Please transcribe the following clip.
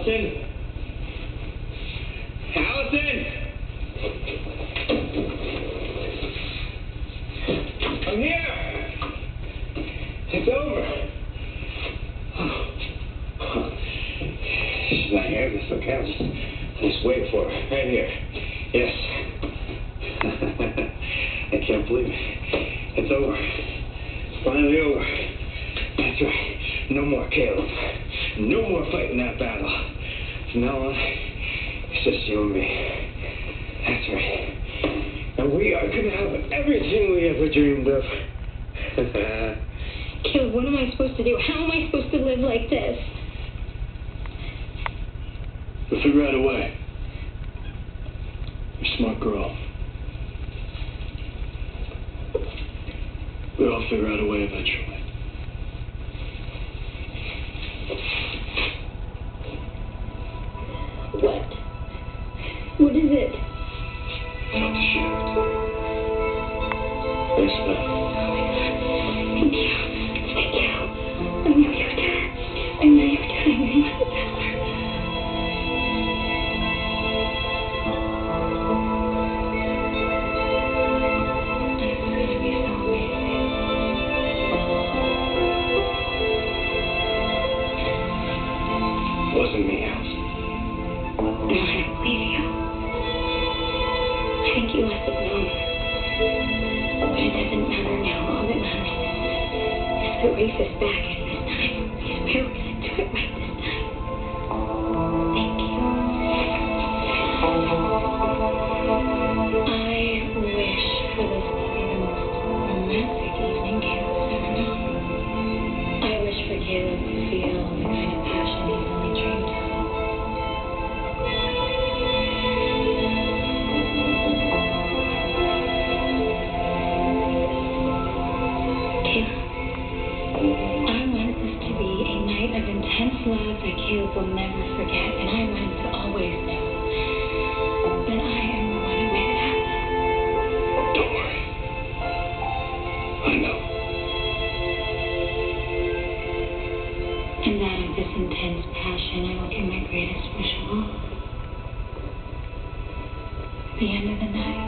Alison? Alison? I'm here. It's over. She's not here. That's okay. I'll just, just wait for her. Right here. Yes. I can't believe it. It's over. It's finally over. That's right. No more Caleb. No more fighting that battle. From now on, it's just you and me. That's right. And we are going to have everything we ever dreamed of. Caleb, what am I supposed to do? How am I supposed to live like this? We'll figure out a way. You're a smart girl. We'll all figure out a way eventually. What? What is it? Not to share. Thanks for. Thank you. Thank you. I know you would. I know you would. I know you would. I'm going so amazing. Wasn't me, Alison. Don't believe you. Known. But it doesn't matter now. All that matters is that Rafe is back, that Caleb will never forget, and I want to always know that I am the one who made it happen. Don't worry. I know. And out of this intense passion, I will do my greatest wish of all. The end of the night.